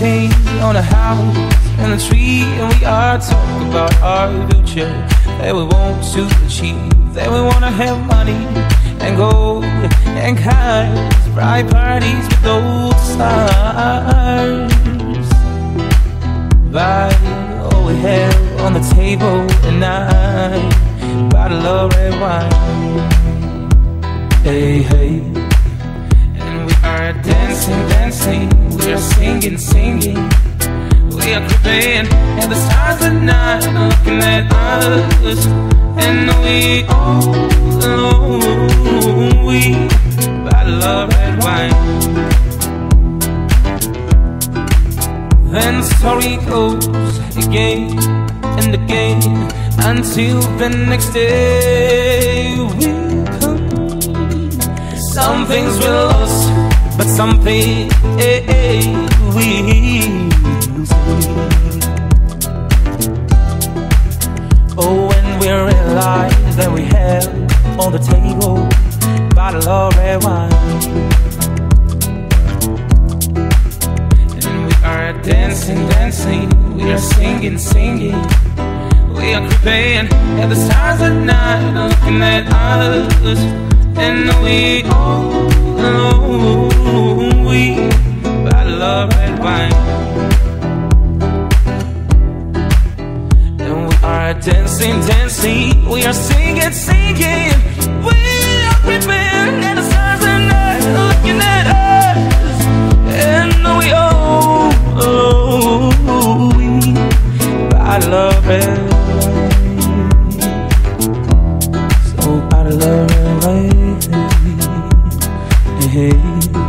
champagne on a house in a tree, and we are talking about our future that we want to achieve. That we wanna have money and gold and cars, bright parties with those stars. Buy all we have on the table I bottle of red wine. Hey, hey. And we are dancing, dancing. We are singing, singing. We are creeping at the stars at night, looking at us. And we all alone. We bottle of red wine. Then the story goes again and again until the next day will come. Some things we lost, but something eh, eh, we Oh, when we realize that we have on the table bottle of red wine. And we are dancing, dancing, we are singing, singing. We are creeping at the stars at night, looking at us. And we all know love red wine. And we are dancing, dancing. We are singing, singing. We are creeping and the stars are not looking at us. And we oh, oh we I love red wine. So I red wine. Hey.